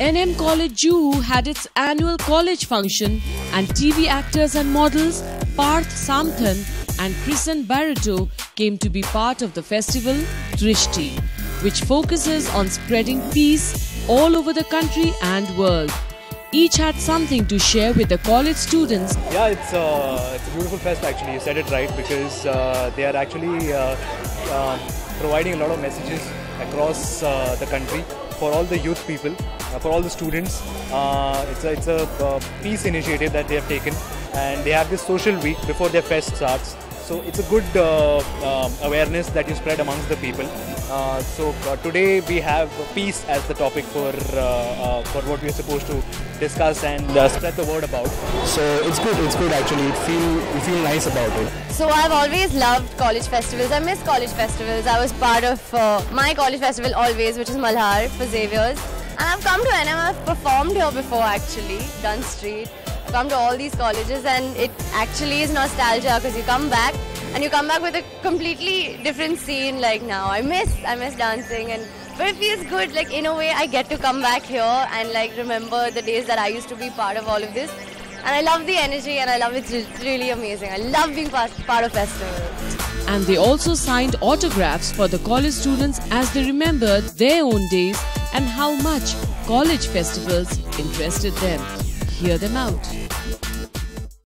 NM College Juhu had its annual college function and TV actors and models Parth Samthaan and Krissann Barretto came to be part of the festival Drishti, which focuses on spreading peace all over the country and world. Each had something to share with the college students. Yeah, it's, uh, it's a beautiful fest actually. You said it right because uh, they are actually uh, um, providing a lot of messages across uh, the country for all the youth people, uh, for all the students. Uh, it's a, it's a uh, peace initiative that they have taken and they have this social week before their fest starts. So it's a good uh, um, awareness that you spread amongst the people. Uh, so uh, today we have peace as the topic for uh, uh, for what we are supposed to discuss and uh, spread the word about. So it's good. It's good actually. It feel you feel nice about it. So I've always loved college festivals. I miss college festivals. I was part of uh, my college festival always, which is Malhar for Xavier's. And I've come to NM. I've performed here before actually, Dunn Street. I've come to all these colleges and it actually is nostalgia because you come back and you come back with a completely different scene like now. I miss, I miss dancing and but it feels good like in a way I get to come back here and like remember the days that I used to be part of all of this. And I love the energy and I love it. It's really amazing. I love being part, part of festivals. And they also signed autographs for the college students as they remembered their own days and how much college festivals interested them. Hear them out.